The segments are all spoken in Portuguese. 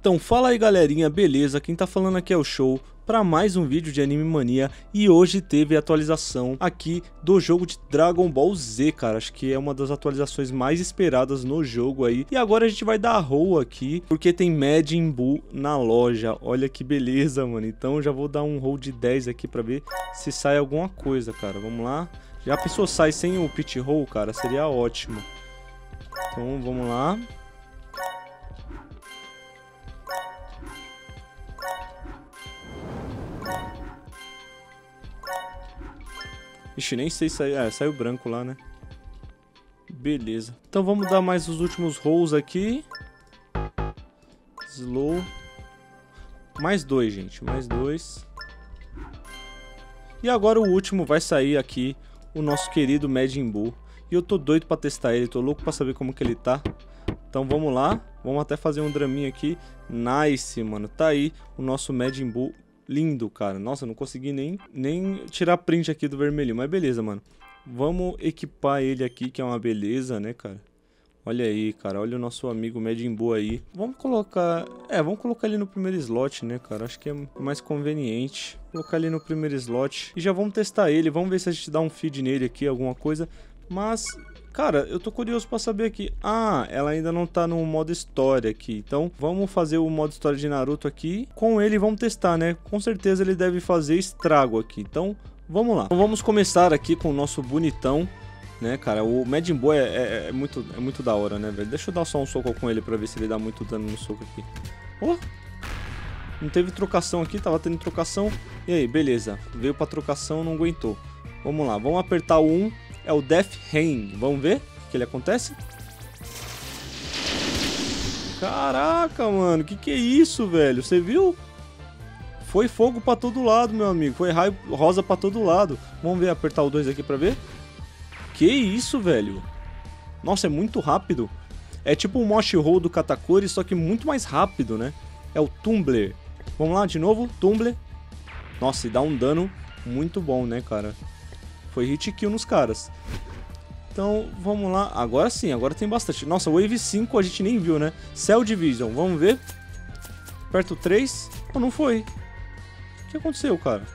Então fala aí galerinha, beleza? Quem tá falando aqui é o Show para mais um vídeo de Anime Mania e hoje teve atualização aqui do jogo de Dragon Ball Z, cara. Acho que é uma das atualizações mais esperadas no jogo aí. E agora a gente vai dar roll aqui, porque tem Majin Buu na loja. Olha que beleza, mano. Então já vou dar um roll de 10 aqui para ver se sai alguma coisa, cara. Vamos lá. Já a pessoa sai sem o pit roll, cara? Seria ótimo. Então vamos lá. Ixi, nem sei se é, saiu branco lá, né? Beleza. Então vamos dar mais os últimos rolls aqui. Slow. Mais dois, gente. Mais dois. E agora o último vai sair aqui, o nosso querido Majin Buu. E eu tô doido pra testar ele, tô louco pra saber como que ele tá. Então vamos lá, vamos até fazer um draminha aqui. Nice, mano. Tá aí o nosso Majin Buu Lindo, cara. Nossa, não consegui nem, nem tirar print aqui do vermelhinho. Mas beleza, mano. Vamos equipar ele aqui, que é uma beleza, né, cara? Olha aí, cara. Olha o nosso amigo Medin Boa aí. Vamos colocar... É, vamos colocar ele no primeiro slot, né, cara? Acho que é mais conveniente. Colocar ele no primeiro slot. E já vamos testar ele. Vamos ver se a gente dá um feed nele aqui, alguma coisa. Mas Cara, eu tô curioso pra saber aqui. Ah, ela ainda não tá no modo história aqui. Então, vamos fazer o modo história de Naruto aqui. Com ele, vamos testar, né? Com certeza ele deve fazer estrago aqui. Então, vamos lá. Então, vamos começar aqui com o nosso bonitão. Né, cara, o Majin Buu é, é, é, muito, é muito da hora, né, velho? Deixa eu dar só um soco com ele pra ver se ele dá muito dano no soco aqui. Oh! Não teve trocação aqui, tava tendo trocação. E aí, beleza. Veio pra trocação, não aguentou. Vamos lá, vamos apertar o 1 é o Death Rain. Vamos ver o que ele acontece? Caraca, mano, que que é isso, velho? Você viu? Foi fogo pra todo lado, meu amigo. Foi raio rosa pra todo lado. Vamos ver, apertar o 2 aqui pra ver. Que isso, velho? Nossa, é muito rápido. É tipo o Moshi Roll do Katakuri, só que muito mais rápido, né? É o Tumbler. Vamos lá, de novo, Tumbler. Nossa, e dá um dano muito bom, né, cara? Foi hit kill nos caras. Então, vamos lá. Agora sim, agora tem bastante. Nossa, Wave 5 a gente nem viu, né? Cell Division, vamos ver. Perto 3. Oh, não foi. O que aconteceu, cara?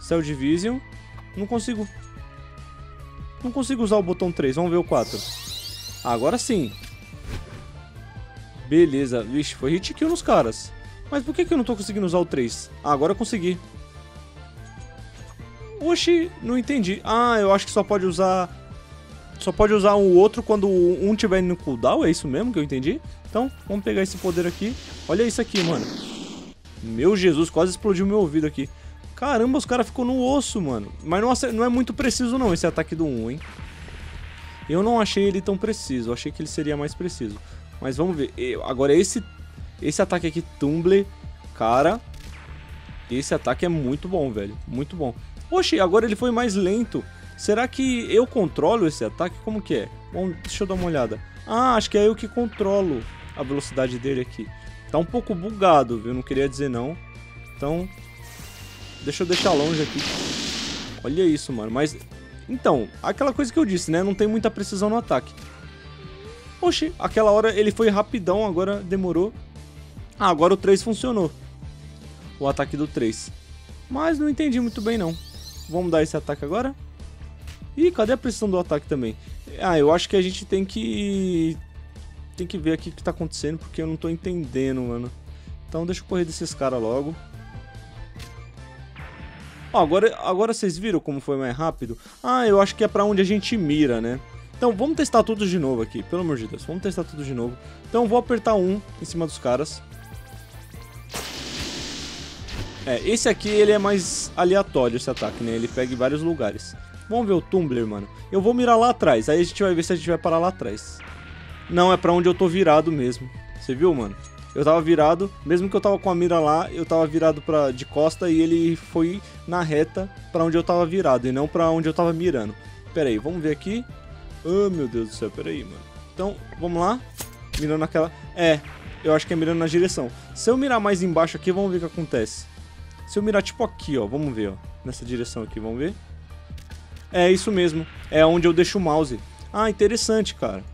Cell Division. Não consigo... Não consigo usar o botão 3. Vamos ver o 4. agora sim. Beleza. Vixe, foi hit kill nos caras. Mas por que, que eu não tô conseguindo usar o 3? Ah, agora eu consegui. Oxi, não entendi. Ah, eu acho que só pode usar... Só pode usar o outro quando um tiver no cooldown, é isso mesmo que eu entendi? Então, vamos pegar esse poder aqui. Olha isso aqui, mano. Meu Jesus, quase explodiu meu ouvido aqui. Caramba, os caras ficou no osso, mano. Mas não, não é muito preciso não esse ataque do 1, hein? Eu não achei ele tão preciso, eu achei que ele seria mais preciso. Mas vamos ver. Agora esse, esse ataque aqui, Tumble, cara... Esse ataque é muito bom, velho. Muito bom. Oxe, agora ele foi mais lento. Será que eu controlo esse ataque? Como que é? Bom, deixa eu dar uma olhada. Ah, acho que é eu que controlo a velocidade dele aqui. Tá um pouco bugado, viu? Não queria dizer não. Então, deixa eu deixar longe aqui. Olha isso, mano. Mas, então, aquela coisa que eu disse, né? Não tem muita precisão no ataque. Oxe, aquela hora ele foi rapidão, agora demorou. Ah, agora o 3 funcionou. O ataque do 3. Mas não entendi muito bem, não. Vamos dar esse ataque agora? Ih, cadê a precisão do ataque também? Ah, eu acho que a gente tem que... Tem que ver aqui o que tá acontecendo, porque eu não tô entendendo, mano. Então deixa eu correr desses caras logo. Ó, agora, agora vocês viram como foi mais rápido? Ah, eu acho que é pra onde a gente mira, né? Então vamos testar tudo de novo aqui, pelo amor de Deus. Vamos testar tudo de novo. Então vou apertar um em cima dos caras. É, esse aqui ele é mais aleatório, esse ataque, né? Ele pega em vários lugares. Vamos ver o Tumblr, mano. Eu vou mirar lá atrás, aí a gente vai ver se a gente vai parar lá atrás. Não, é pra onde eu tô virado mesmo. Você viu, mano? Eu tava virado, mesmo que eu tava com a mira lá, eu tava virado pra, de costa e ele foi na reta pra onde eu tava virado e não pra onde eu tava mirando. Pera aí, vamos ver aqui. Oh, meu Deus do céu, pera aí, mano. Então, vamos lá. Mirando naquela... É, eu acho que é mirando na direção. Se eu mirar mais embaixo aqui, vamos ver o que acontece. Se eu mirar tipo aqui, ó, vamos ver, ó, nessa direção aqui, vamos ver? É isso mesmo, é onde eu deixo o mouse. Ah, interessante, cara.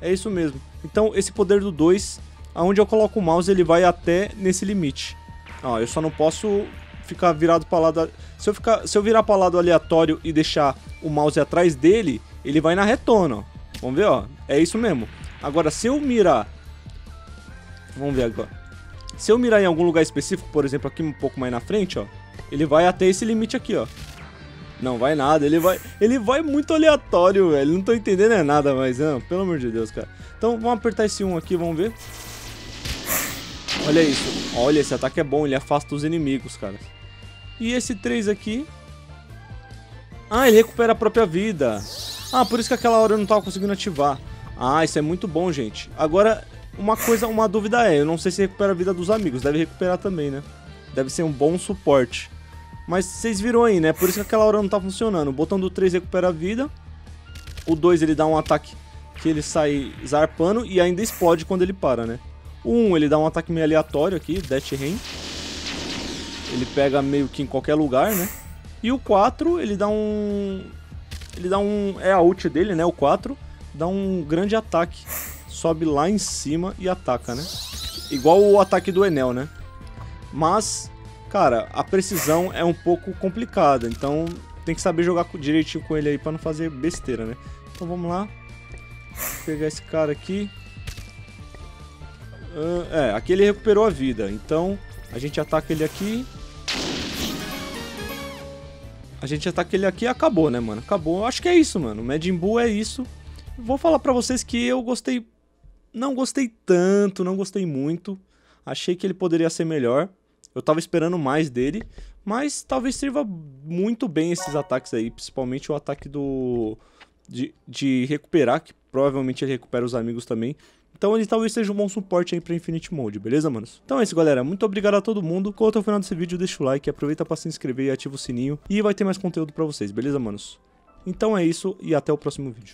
É isso mesmo. Então, esse poder do 2, aonde eu coloco o mouse ele vai até nesse limite. Ó, eu só não posso ficar virado para lado. Se eu ficar, se eu virar para lado aleatório e deixar o mouse atrás dele, ele vai na retona, ó. Vamos ver, ó. É isso mesmo. Agora, se eu mirar, vamos ver agora. Se eu mirar em algum lugar específico, por exemplo, aqui um pouco mais na frente, ó, ele vai até esse limite aqui, ó. Não vai nada, ele vai, ele vai muito aleatório, velho. Não tô entendendo é nada, mas não, pelo amor de Deus, cara. Então, vamos apertar esse 1 aqui, vamos ver. Olha isso. Olha, esse ataque é bom, ele afasta os inimigos, cara. E esse 3 aqui... Ah, ele recupera a própria vida. Ah, por isso que aquela hora eu não tava conseguindo ativar. Ah, isso é muito bom, gente. Agora, uma coisa, uma dúvida é, eu não sei se recupera a vida dos amigos. Deve recuperar também, né? Deve ser um bom suporte. Mas vocês viram aí, né? Por isso que aquela hora não tá funcionando. O botão do 3 recupera a vida. O 2 ele dá um ataque que ele sai zarpando e ainda explode quando ele para, né? O 1 ele dá um ataque meio aleatório aqui, Death Rain. Ele pega meio que em qualquer lugar, né? E o 4 ele dá um... Ele dá um... É a ult dele, né? O 4 dá um grande ataque. Sobe lá em cima e ataca, né? Igual o ataque do Enel, né? Mas, cara, a precisão é um pouco complicada. Então tem que saber jogar direitinho com ele aí pra não fazer besteira, né? Então vamos lá. Vou pegar esse cara aqui. Uh, é, aqui ele recuperou a vida. Então a gente ataca ele aqui. A gente ataca ele aqui e acabou, né, mano? Acabou. Acho que é isso, mano. Majin Buu é isso. Vou falar pra vocês que eu gostei... Não gostei tanto, não gostei muito. Achei que ele poderia ser melhor. Eu tava esperando mais dele. Mas talvez sirva muito bem esses ataques aí. Principalmente o ataque do... De, de recuperar, que provavelmente ele recupera os amigos também. Então ele talvez seja um bom suporte aí pra Infinite Mode, beleza, manos? Então é isso, galera. Muito obrigado a todo mundo. Quando até o final desse vídeo, deixa o like, aproveita pra se inscrever e ativa o sininho. E vai ter mais conteúdo pra vocês, beleza, manos? Então é isso e até o próximo vídeo.